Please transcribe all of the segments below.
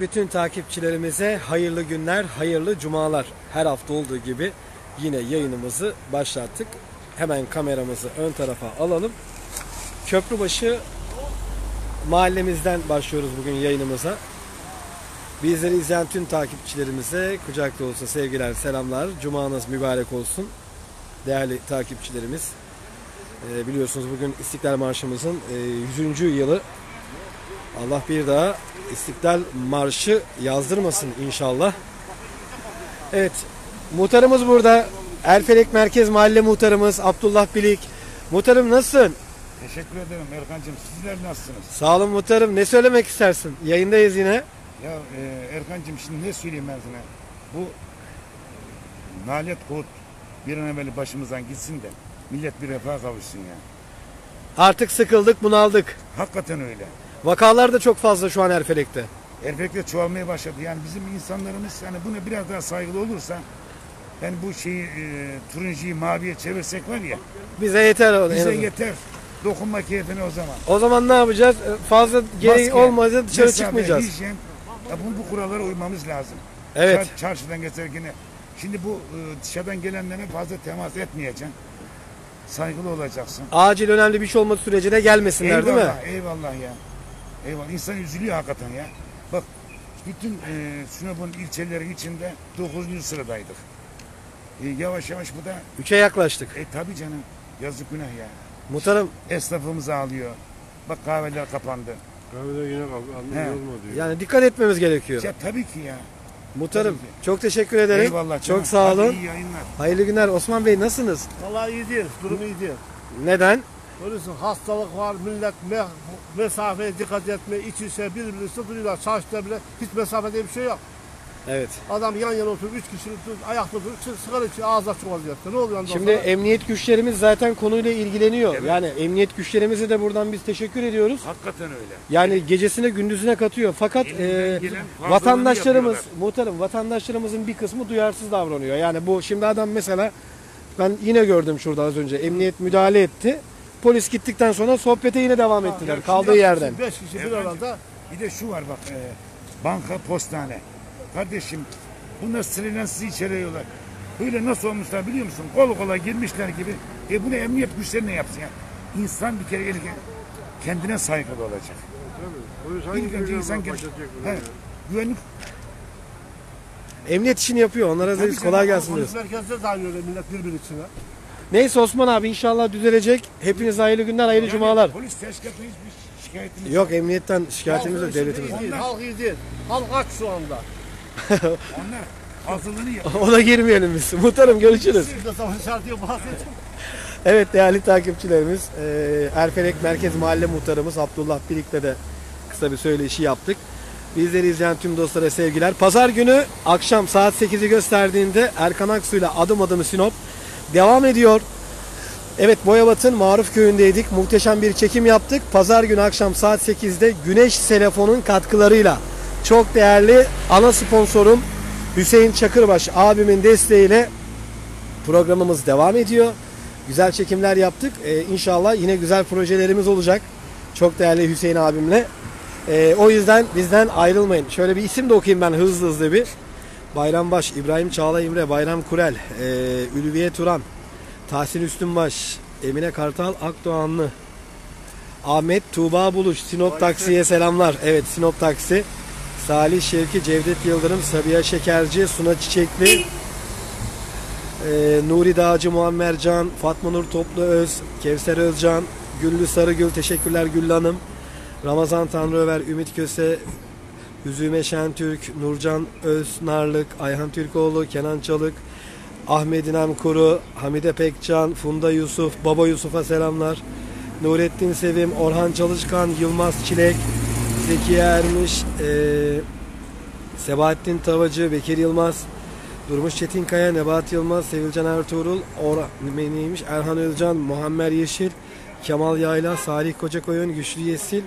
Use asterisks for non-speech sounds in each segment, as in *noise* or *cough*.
Bütün takipçilerimize hayırlı günler, hayırlı cumalar. Her hafta olduğu gibi yine yayınımızı başlattık. Hemen kameramızı ön tarafa alalım. Köprübaşı mahallemizden başlıyoruz bugün yayınımıza. Bizleri izleyen tüm takipçilerimize kucak dolusu sevgiler, selamlar. Cumanız mübarek olsun. Değerli takipçilerimiz. Ee, biliyorsunuz bugün İstiklal Marşımızın e, 100. yılı. Allah bir daha İstiklal Marşı yazdırmasın inşallah. Evet, muhtarımız burada. Erfelek Merkez Mahalle Muhtarımız Abdullah Bilik. Muhtarım nasılsın? Teşekkür ederim Erkan'cığım. Sizler nasılsınız? Sağ olun muhtarım. Ne söylemek istersin? Yayındayız yine. Ya e, Erkan'cığım şimdi ne söyleyeyim ben sana? Bu nalet kod bir an evvel başımızdan gitsin de millet bir refaha kavuşsun ya. Artık sıkıldık, bunaldık. Hakikaten öyle. Vakalar da çok fazla şu an Erfelek'te. Erkekler çoğalmaya başladı. Yani bizim insanlarımız yani buna biraz daha saygılı olursa yani bu şeyi e, turuncuyu maviye çevirsek var ya Bize yeter o. bize yeter. Dokunma keyfine o zaman. O zaman ne yapacağız? Fazla gerek Maske, olmadı dışarı mesafe, çıkmayacağız. hijyen. Ya bu, bu kurallara uymamız lazım. Evet. Çar- çarşıdan geçerken şimdi bu e, dışarıdan gelenlere fazla temas etmeyeceksin. Saygılı olacaksın. Acil önemli bir şey olmadığı sürece de gelmesinler değil mi? eyvallah, eyvallah ya. Eyvallah. İnsan üzülüyor hakikaten ya. Bak bütün e, Sinop'un ilçeleri içinde 9. sıradaydık. E, yavaş yavaş bu da Üçe yaklaştık. e tabi canım yazık günah ya. Muhtarım Esnafımız ağlıyor. Bak kahveler kapandı. Kahvede yine kal- He. anlamı olmadı. ya. yani dikkat etmemiz gerekiyor. Ya tabii ki ya. Muhtarım çok teşekkür ederim. Eyvallah canım. Çok sağ Hadi olun. iyi yayınlar. Hayırlı günler. Osman Bey nasılsınız? Vallahi iyi değil, durum iyi değil. Neden? Görüyorsun hastalık var, millet me mesafeye dikkat etme, iç içe birbirini sıfırıyorlar. Çarşıda bile hiç mesafe diye bir şey yok. Evet. Adam yan yana oturup, üç kişi ayakta oturup, sigara içiyor, ağzı açık vaziyette. Ne oluyor ondan Şimdi sonra? emniyet güçlerimiz zaten konuyla ilgileniyor. Evet. Yani emniyet güçlerimize de buradan biz teşekkür ediyoruz. Hakikaten öyle. Yani gecesine gündüzüne katıyor. Fakat e, vatandaşlarımız, muhtarım vatandaşlarımızın bir kısmı duyarsız davranıyor. Yani bu şimdi adam mesela ben yine gördüm şurada az önce emniyet müdahale etti. Polis gittikten sonra sohbete yine devam ettiler ya kaldığı şimdi yerden. Beş kişi bir Efendim? arada. Bir de şu var bak. e, banka, postane. Kardeşim bunlar sırayla sizi içeri yiyorlar. Böyle nasıl olmuşlar biliyor musun? Kol kola girmişler gibi. E bunu emniyet güçleri ne yapsın ya? İnsan bir kere ilk kendine saygılı olacak. Tabii. Polis hangi İlk önce insan edecek He, güvenlik Emniyet işini yapıyor. Onlara da Tabii biz canım, kolay gelsin Polis diyoruz. merkezde de aynı öyle millet birbiri içine. Neyse Osman abi inşallah düzelecek. Hepinize hayırlı günler, hayırlı Yani cumalar. Polis teşkilatına hiçbir şikayetimiz Yok emniyetten şikayetimiz yok devletimiz. değil, halk iyi değil. Halk aç şu anda. *laughs* Onlar hazırlığını yapıyor. Ona girmeyelim biz. Muhtarım görüşürüz. Siz de savaş şartıyı bahsedin. Evet değerli takipçilerimiz eee, Erfelek Merkez Mahalle Muhtarımız Abdullah Bilik'le de kısa bir söyleşi yaptık. Bizleri izleyen tüm dostlara sevgiler. Pazar günü akşam saat 8'i gösterdiğinde Erkan Aksu'yla adım adım Sinop devam ediyor. Evet Boyabat'ın Maruf Köyü'ndeydik. Muhteşem bir çekim yaptık. Pazar günü akşam saat 8'de Güneş Telefon'un katkılarıyla çok değerli ana sponsorum Hüseyin Çakırbaş abimin desteğiyle programımız devam ediyor. Güzel çekimler yaptık. Ee, inşallah yine güzel projelerimiz olacak. Çok değerli Hüseyin abimle. Ee, o yüzden bizden ayrılmayın. Şöyle bir isim de okuyayım ben hızlı hızlı bir. Bayrambaş, İbrahim Çağla İmre, Bayram Kurel, ee, Ülviye Turan, Tahsin Üstünbaş, Emine Kartal Akdoğanlı, Ahmet Tuğba Buluş, Sinop Taksi'ye selamlar. Evet Sinop Taksi. Salih Şevki, Cevdet Yıldırım, Sabiha Şekerci, Suna Çiçekli, ee, Nuri Dağcı, Muammer Can, Fatma Nur Topluöz, Kevser Özcan, Güllü Sarıgül, teşekkürler Güllü Hanım, Ramazan Tanrıöver, Ümit Köse, Üzüme Şentürk, Nurcan Öznarlık, Ayhan Türkoğlu, Kenan Çalık, Ahmet İnan Kuru, Hamide Pekcan, Funda Yusuf, Baba Yusuf'a selamlar. Nurettin Sevim, Orhan Çalışkan, Yılmaz Çilek, Zekiye Ermiş, eee Sebahattin Tavacı, Bekir Yılmaz, Durmuş Çetinkaya, Nebat Yılmaz, Sevilcan Ertuğrul, Orhan neymiş? Erhan Özcan, Muammer Yeşil, Kemal Yayla, Salih Kocakoyun, Güçlü Yesil,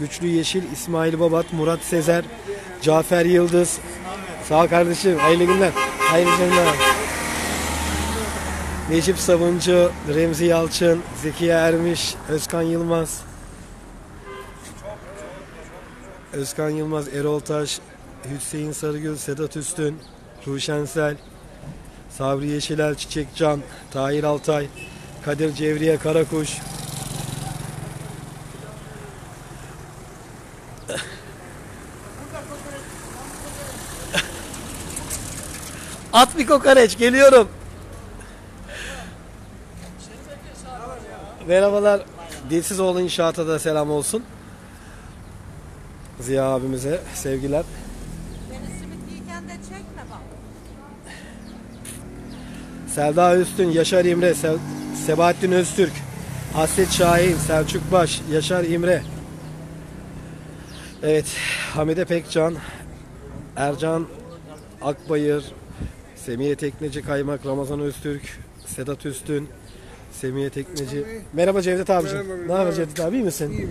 Güçlü Yeşil, İsmail Babat, Murat Sezer, Cafer Yıldız. Sağ ol kardeşim. Hayırlı günler. Hayırlı günler. Necip Savuncu, Remzi Yalçın, Zekiye Ermiş, Özkan Yılmaz. Özkan Yılmaz, Erol Taş, Hüseyin Sarıgül, Sedat Üstün, Ruşensel, Sabri Yeşilel, Çiçek Can, Tahir Altay, Kadir Cevriye Karakuş. *laughs* At bir kokoreç geliyorum. Merhabalar. Dilsizoğlu İnşaat'a da selam olsun. Ziya abimize sevgiler. Beni simit yiyken de çekme bak. Selda Üstün, Yaşar İmre, Sel- Sebahattin Öztürk, Hasret Şahin, Selçuk Baş, Yaşar İmre. Evet, Hamide Pekcan, Ercan Akbayır, Semiye Tekneci Kaymak, Ramazan Öztürk, Sedat Üstün, Semiye Tekneci. Merhaba Cevdet abicim. Merhaba, Ne haber merhaba. Cevdet abi iyi misin? İyi.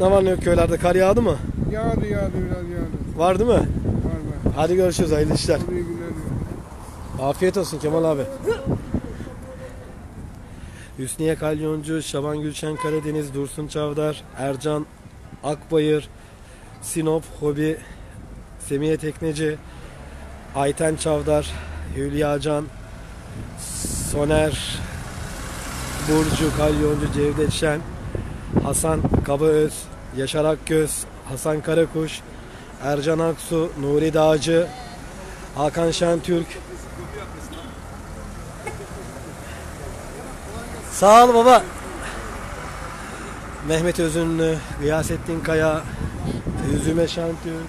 Ne var ne yok köylerde kar yağdı mı? Yağdı yağdı biraz yağdı. Var değil mi? Var var. Hadi görüşürüz hayırlı işler. İyi günler. Afiyet olsun Kemal abi. Hüsniye Kalyoncu, Şaban Gülşen Karadeniz, Dursun Çavdar, Ercan Akbayır, Sinop Hobi, Semiye Tekneci, Ayten Çavdar, Hülya Can, Soner, Burcu Kalyoncu, Cevdet Şen, Hasan Kabaöz, Yaşar Akgöz, Hasan Karakuş, Ercan Aksu, Nuri Dağcı, Hakan Şentürk. Sağ ol baba. Mehmet Özünlü, Gıyasettin Kaya, Üzüme Şentürk.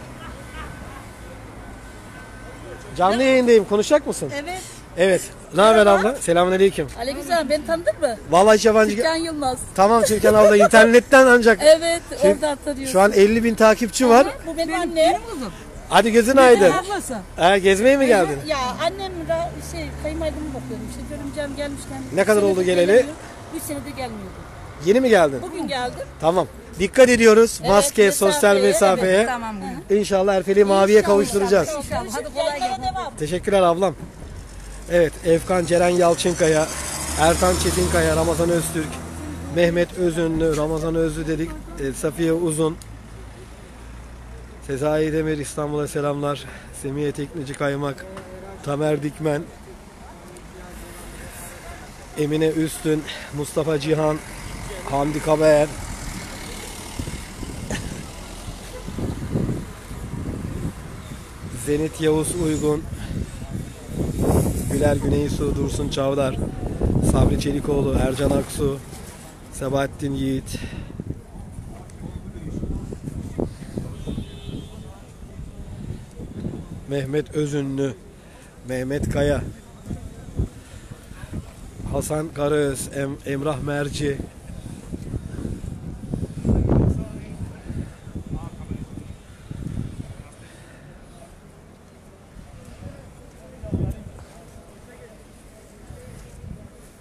Canlı yayındayım. Konuşacak mısın? Evet. Evet. Ne haber abla? Selamünaleyküm. Aleykümselam beni tanıdık mı? Vallahi hiç yabancı... Türkan Yılmaz. Tamam Türkan abla internetten ancak Evet Şey, oradan tanıyorsun. şu an 50 bin takipçi var. Bu benim, annem. Hadi gözün aydın. ablası. Ha, gezmeye mi geldin? Ya annem ra- şey kayınvalidemi bakıyorum. İşte görümcem gelmişken. Ne kadar oldu geleli? gelemiyor. Üç senedir gelmiyordu. Yeni mi geldin? Bugün geldim. Tamam. Dikkat ediyoruz. Evet, Maske, mesafeye, sosyal mesafeye. evet, tamam bugün. İnşallah Erfeli maviye kavuşturacağız. İnşallah. Hadi kolay gelsin. Teşekkürler ablam. Evet, Efkan Ceren Yalçınkaya, Ertan Çetinkaya, Ramazan Öztürk, Mehmet Özünlü, Ramazan Özlü dedik, e, Safiye Uzun, Sezai Demir İstanbul'a selamlar, Semiye Tekneci Kaymak, Tamer Dikmen, Emine Üstün, Mustafa Cihan, Hamdi Kabaer, Zenit Yavuz Uygun, Güler Güneysu, Dursun Çavdar, Sabri Çelikoğlu, Ercan Aksu, Sebahattin Yiğit. Mehmet Özünlü, Mehmet Kaya, Hasan Karaöz, Em- Emrah Merci,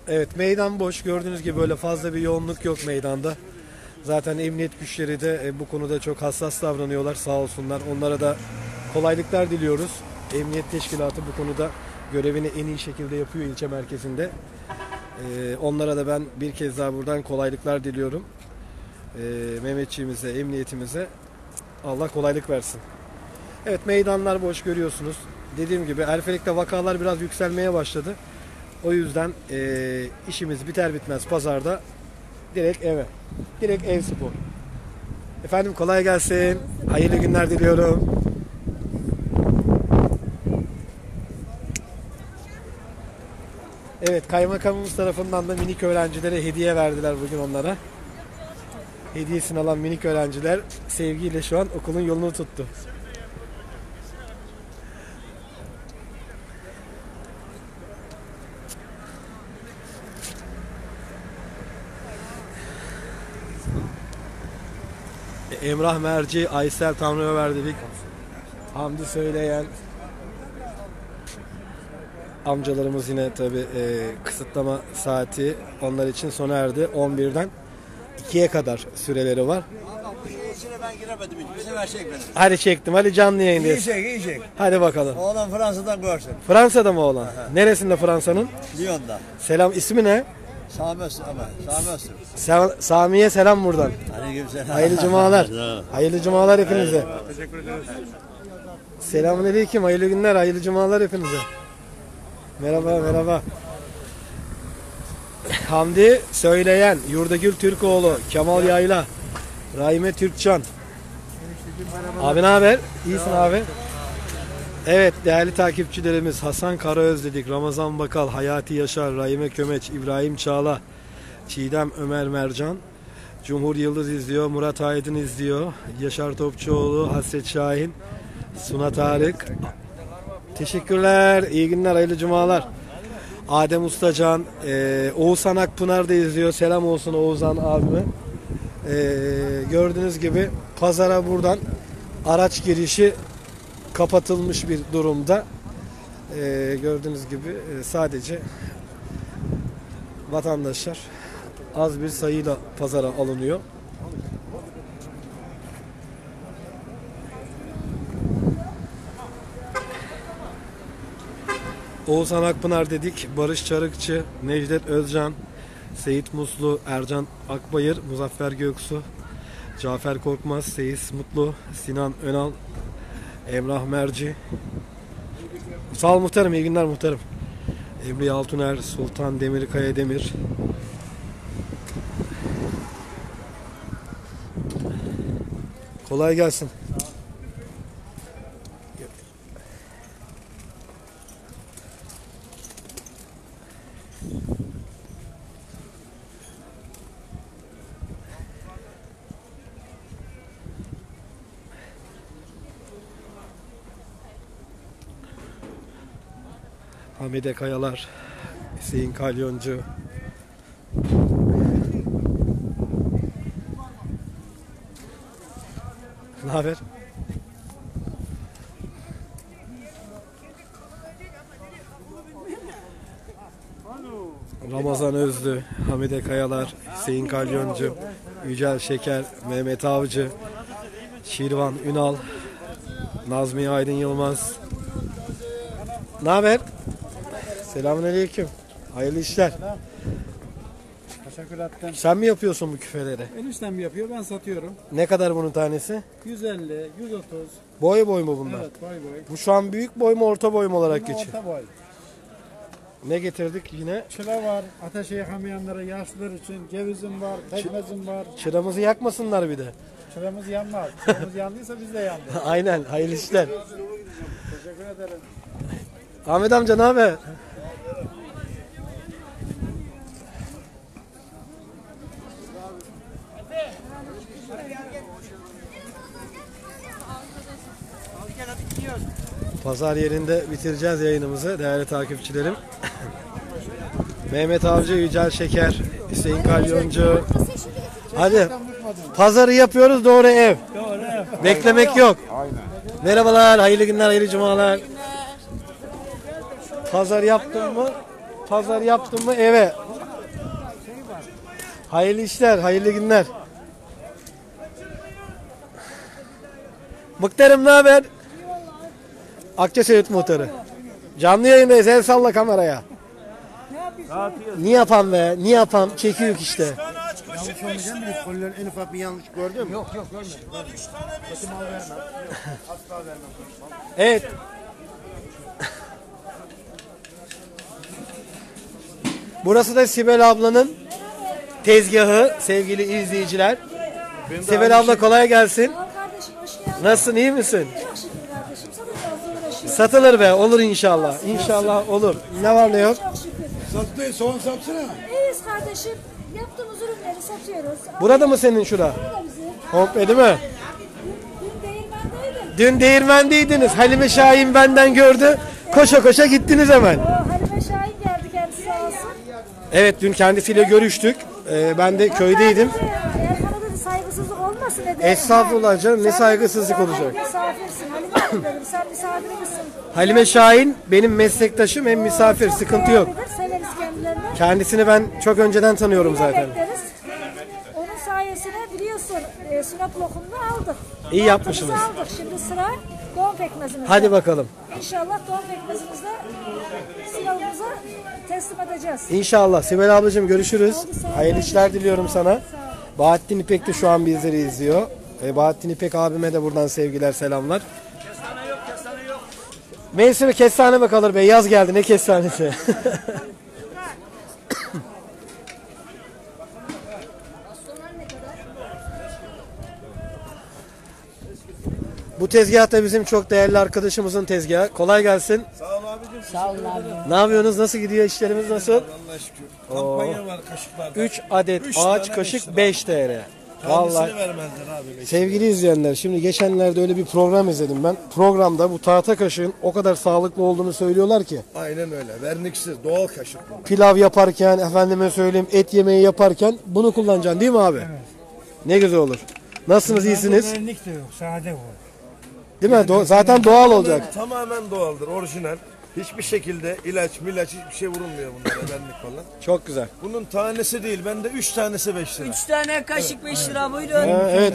Evet meydan boş gördüğünüz gibi böyle fazla bir yoğunluk yok meydanda. Zaten emniyet güçleri de e, bu konuda çok hassas davranıyorlar sağ olsunlar. Onlara da kolaylıklar diliyoruz. Emniyet teşkilatı bu konuda görevini en iyi şekilde yapıyor ilçe merkezinde. E, onlara da ben bir kez daha buradan kolaylıklar diliyorum. E, Mehmetçiğimize, emniyetimize Allah kolaylık versin. Evet meydanlar boş görüyorsunuz. Dediğim gibi Erfelek'te vakalar biraz yükselmeye başladı. O yüzden eee, işimiz biter bitmez pazarda direkt eve. Direkt ev spor. Efendim kolay gelsin. Hayırlı günler diliyorum. Evet kaymakamımız tarafından da minik öğrencilere hediye verdiler bugün onlara. Hediyesini alan minik öğrenciler sevgiyle şu an okulun yolunu tuttu. Emrah Merci, Aysel Tanrıöver dedik. Hamdi söyleyen amcalarımız yine tabi kısıtlama saati onlar için sona erdi. 11'den 2'ye kadar süreleri var. İçine ben giremedim hiç. Beni. Hadi çektim. Hadi canlı yayındayız. çek, iyi çek. Hadi bakalım. Oğlan Fransa'dan görsün. Fransa'da mı olan? Neresinde Fransa'nın? Lyon'da. Selam ismi ne? Sami Öztürk ama. Sami Öztürk. Sa- Sami'ye selam buradan. Aleyküm selam. Hayırlı cumalar. Hayırlı cumalar hepinize. Selamünaleyküm. Hayırlı günler. Hayırlı cumalar hepinize. Merhaba, merhaba. Hamdi Söyleyen, Yurdagül Türkoğlu, Kemal Yayla, Rahime Türkcan. Abi ne haber? İyisin abi. Evet değerli takipçilerimiz Hasan Karaöz dedik, Ramazan Bakal, Hayati Yaşar, Rahime Kömeç, İbrahim Çağla, Çiğdem Ömer Mercan, Cumhur Yıldız izliyor, Murat Aydın izliyor, Yaşar Topçuoğlu, Hasret Şahin, Suna Tarık. Teşekkürler, iyi günler, hayırlı cumalar. Adem Ustacan, e, Oğuzhan Akpınar da izliyor. Selam olsun Oğuzhan abime. E, gördüğünüz gibi pazara buradan araç girişi kapatılmış bir durumda. E, gördüğünüz gibi e, sadece vatandaşlar az bir sayıyla pazara alınıyor. Oğuzhan Akpınar dedik, Barış Çarıkçı, Necdet Özcan, Seyit Muslu, Ercan Akbayır, Muzaffer Göksu, Cafer Korkmaz, Seyis Mutlu, Sinan Önal, Emrah Merci. Sağ ol muhtarım, iyi günler muhtarım. Emre Altuner, Sultan Demirkaya Demir. Kolay gelsin. Hamide Kayalar, Hüseyin Kalyoncu. Ne haber? Ramazan Özlü, Hamide Kayalar, Hüseyin Kalyoncu, Yücel Şeker, Mehmet Avcı, Şirvan Ünal, Nazmi Aydın Yılmaz. Ne haber? Selamünaleyküm. Hayırlı işler. Teşekkür ettim. Sen mi yapıyorsun bu küfeleri? Eniştem yapıyor, ben satıyorum. Ne kadar bunun tanesi? 150, 130. Boy boy mu bunlar? Evet, boy boy. Bu şu an büyük boy mu orta boy mu olarak Bunlar geçiyor? Orta boy. Ne getirdik yine? Çıra var, ateşe yakamayanlara, yaşlılar için cevizim var, pekmezim var. Çıramızı yakmasınlar bir de. Çıramız yanmaz. *laughs* Çıramız yandıysa biz de yandık. Aynen hayırlı işler. Teşekkür ederim. Ahmet amca ne haber? Pazar yerinde bitireceğiz yayınımızı değerli takipçilerim. *coughs* Mehmet Avcı, Yücel Şeker, Hüseyin Kalyoncu. Hadi pazarı yapıyoruz doğru ev. Beklemek yok. Merhabalar, hayırlı günler, hayırlı cumalar. Pazar yaptın mı? Pazar yaptın mı eve. Hayırlı işler, hayırlı günler. Muhtarım ne haber? Akça Söğüt muhtarı. Canlı yayındayız, el salla kameraya. Niye yapan be? Niye yapan? Çekiyor işte. Yanlış olmayacağım bir kollerin en ufak bir yanlış gördün mü? Yok yok Evet. Burası da Sibel ablanın tezgahı sevgili izleyiciler. Sibel abla kolay gelsin. Kardeşim hoş geldin. Nasılsın iyi misin? Çok Satılır be olur inşallah. İnşallah olur. Ne var ne yok? Sattı, soğan satsana. İyiyiz kardeşim. Yaptığımız ürünleri satıyoruz. Burada mı senin şura? Burada bizim. Komple değil mi? Dün değirmendeydim. Dün değirmendeydiniz. Halime Şahin benden gördü. Koşa koşa gittiniz hemen. O Halime Şahin geldi kendisi sağ olsun. Evet dün kendisiyle görüştük. Ee, ben de köydeydim. Eğer sana dedi saygısızlık olmasın dedi. Estağfurullah canım, ne Sen saygısızlık olacak? Misafirsin Dedim. Sen misafir misin? Halime Şahin benim meslektaşım hem misafir Çok sıkıntı yok. değerlidir, Severiz kendilerini. Kendisini ben çok önceden tanıyorum zaten. bekleriz. Onun sayesinde biliyorsun e, Sinop lokumunu aldık. İyi yapmışsınız. Mantımızı aldık. Şimdi sıra doğum pekmezimizle. Hadi bakalım. İnşallah doğum pekmezimizle silahımıza teslim edeceğiz. İnşallah. Sibel ablacığım görüşürüz. Oldu, sağ ol. Hayırlı işler diliyorum sana. Bahattin İpek de şu an bizleri izliyor. E, Bahattin İpek abime de buradan sevgiler selamlar. Kestane yok, kestane yok. Mevsimi kestane mi kalır be? Yaz geldi ne kestanesi? *laughs* Bu tezgah da bizim çok değerli arkadaşımızın tezgahı. Kolay gelsin. Sağ ol abicim. Sağ ol abi. Ne yapıyorsunuz? Nasıl gidiyor işlerimiz nasıl? Allah şükür. Kampanya var kaşıklarda. 3 adet Üç ağaç tane kaşık beş 5 TL. Vallahi vermezler abi. beş. sevgili izleyenler şimdi geçenlerde öyle bir program izledim ben. Programda bu tahta kaşığın o kadar sağlıklı olduğunu söylüyorlar ki. Aynen öyle. Verniksiz doğal kaşık bu. Pilav yaparken efendime söyleyeyim et yemeği yaparken bunu kullanacaksın değil mi abi? Ne güzel olur. Nasılsınız iyisiniz? Vernik de yok, sade bu. Değil mi? Do- zaten doğal olacak. Tamamen doğaldır, orijinal. Hiçbir şekilde ilaç, milaç hiçbir şey vurulmuyor bunlara *coughs* vernik falan. Çok güzel. Bunun tanesi değil, bende 3 tanesi 5 lira. Üç tane kaşık 5 lira buyurun. Ha, evet.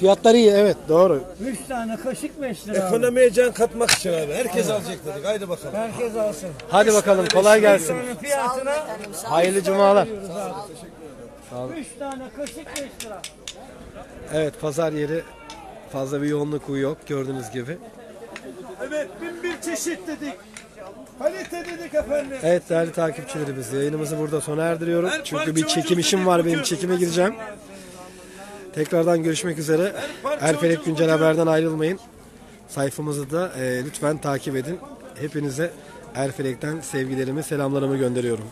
Fiyatları iyi evet doğru. 3 tane kaşık 5 lira. Ekonomiye can katmak için abi. Herkes alacak dedik. Haydi bakalım. Herkes alsın. Hadi bakalım kolay gelsin. Fiyatına Hayırlı cumalar. 3 tane kaşık 5 lira. Evet pazar yeri fazla bir yoğunluk yok gördüğünüz gibi. Evet, bin bir çeşit dedik. Kalite dedik efendim. Evet değerli takipçilerimiz yayınımızı burada sona erdiriyorum. Çünkü bir çekim işim var benim çekime gireceğim. Tekrardan görüşmek üzere. Erfelek Güncel Haber'den ayrılmayın. Sayfamızı da e, lütfen takip edin. Hepinize Erfelek'ten sevgilerimi, selamlarımı gönderiyorum.